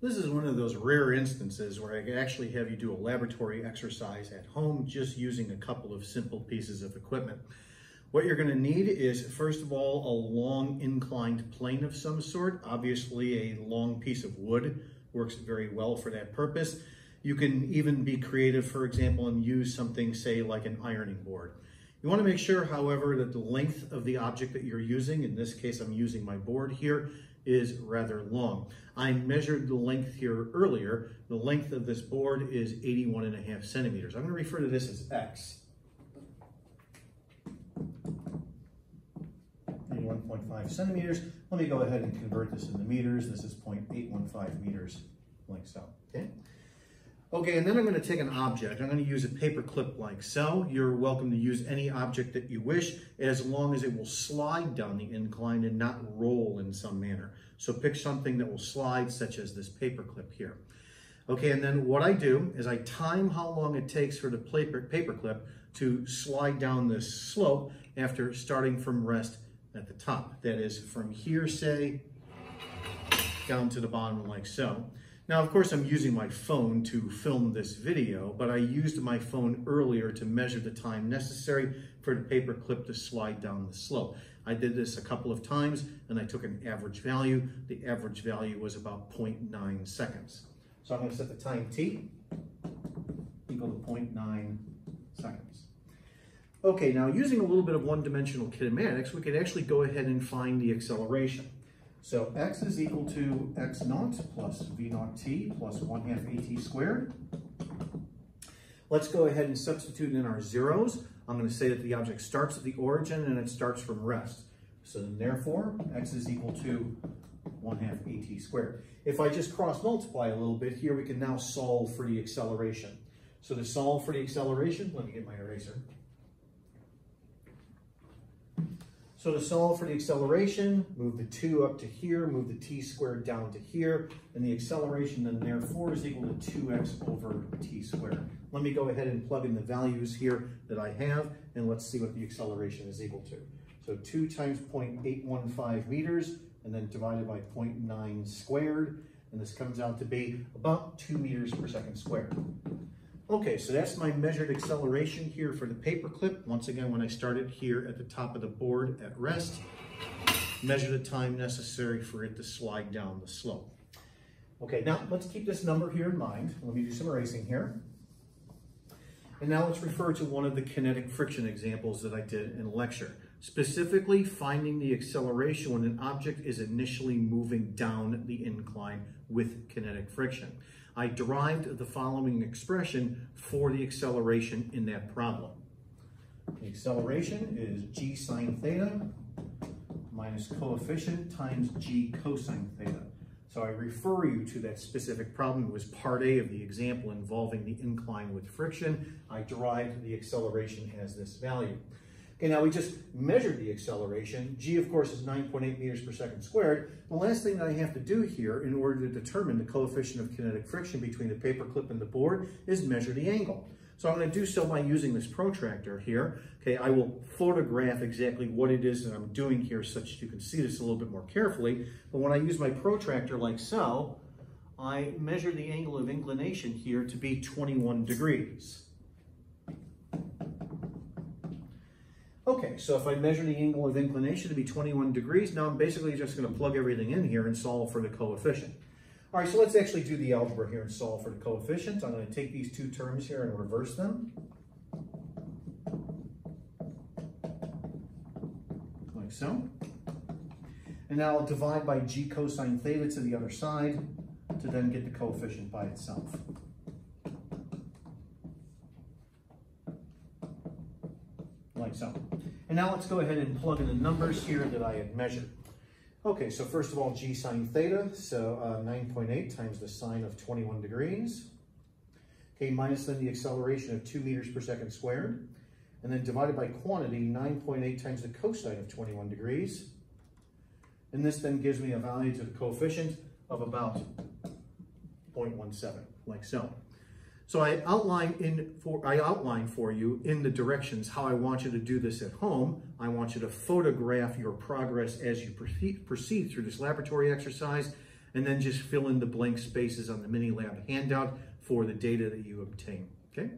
This is one of those rare instances where I actually have you do a laboratory exercise at home just using a couple of simple pieces of equipment. What you're gonna need is, first of all, a long inclined plane of some sort. Obviously, a long piece of wood works very well for that purpose. You can even be creative, for example, and use something, say, like an ironing board. You wanna make sure, however, that the length of the object that you're using, in this case, I'm using my board here, is rather long. I measured the length here earlier. The length of this board is 81 and a half centimeters. I'm gonna refer to this as X. 81.5 centimeters. Let me go ahead and convert this into meters. This is 0.815 meters, like so, okay? Okay, and then I'm gonna take an object. I'm gonna use a paper clip like so. You're welcome to use any object that you wish as long as it will slide down the incline and not roll in some manner. So pick something that will slide such as this paper clip here. Okay, and then what I do is I time how long it takes for the paper, paper clip to slide down this slope after starting from rest at the top. That is from here, say, down to the bottom like so. Now, of course, I'm using my phone to film this video, but I used my phone earlier to measure the time necessary for the paper clip to slide down the slope. I did this a couple of times and I took an average value. The average value was about 0.9 seconds. So I'm gonna set the time t equal to 0.9 seconds. Okay, now using a little bit of one-dimensional kinematics, we could actually go ahead and find the acceleration. So x is equal to x naught plus v naught t plus 1 half at squared. Let's go ahead and substitute in our zeros. I'm going to say that the object starts at the origin and it starts from rest. So therefore, x is equal to 1 half at squared. If I just cross multiply a little bit here, we can now solve for the acceleration. So to solve for the acceleration, let me get my eraser. So to solve for the acceleration, move the 2 up to here, move the t squared down to here, and the acceleration then therefore is equal to 2x over t squared. Let me go ahead and plug in the values here that I have, and let's see what the acceleration is equal to. So 2 times 0.815 meters, and then divided by 0.9 squared, and this comes out to be about 2 meters per second squared. Okay, so that's my measured acceleration here for the paper clip. Once again, when I started here at the top of the board at rest, measure the time necessary for it to slide down the slope. Okay, now let's keep this number here in mind. Let me do some erasing here. And now let's refer to one of the kinetic friction examples that I did in lecture, specifically finding the acceleration when an object is initially moving down the incline with kinetic friction. I derived the following expression for the acceleration in that problem. The acceleration is g sine theta minus coefficient times g cosine theta. So I refer you to that specific problem. It was part A of the example involving the incline with friction. I derived the acceleration as this value. Okay, now we just measured the acceleration. G, of course, is 9.8 meters per second squared. The last thing that I have to do here in order to determine the coefficient of kinetic friction between the paper clip and the board is measure the angle. So I'm going to do so by using this protractor here. Okay, I will photograph exactly what it is that I'm doing here such that you can see this a little bit more carefully. But when I use my protractor like so, I measure the angle of inclination here to be 21 degrees. Okay, so if I measure the angle of inclination to be 21 degrees, now I'm basically just going to plug everything in here and solve for the coefficient. All right, so let's actually do the algebra here and solve for the coefficient. I'm going to take these two terms here and reverse them. Like so. And now I'll divide by g cosine theta to the other side to then get the coefficient by itself. Like so. And now let's go ahead and plug in the numbers here that I had measured. Okay, so first of all, g sine theta, so uh, 9.8 times the sine of 21 degrees. Okay, minus then the acceleration of 2 meters per second squared. And then divided by quantity, 9.8 times the cosine of 21 degrees. And this then gives me a value to the coefficient of about 0.17, like so. So I outline in for I outline for you in the directions how I want you to do this at home. I want you to photograph your progress as you proceed, proceed through this laboratory exercise. and then just fill in the blank spaces on the mini lab handout for the data that you obtain, okay?